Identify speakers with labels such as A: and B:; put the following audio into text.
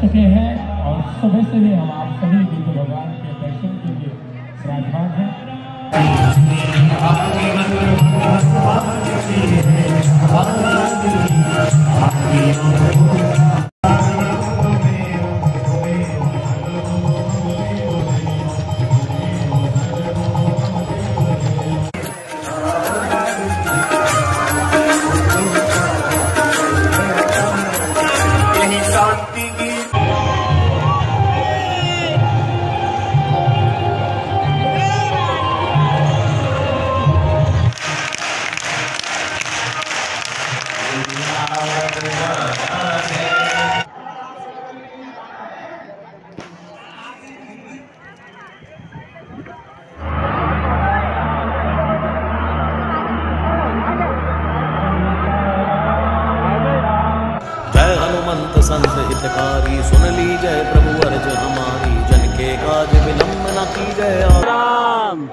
A: चुके हैं और सुबह से ही हम आप सभी गुरु तो भगवान के दर्शन के लिए विराजमान हैं।
B: हनुमंत संत हितकारी सुन ली जय प्रभु अर्ज़ हमारी। जन के काज विलंब न की जय। राम।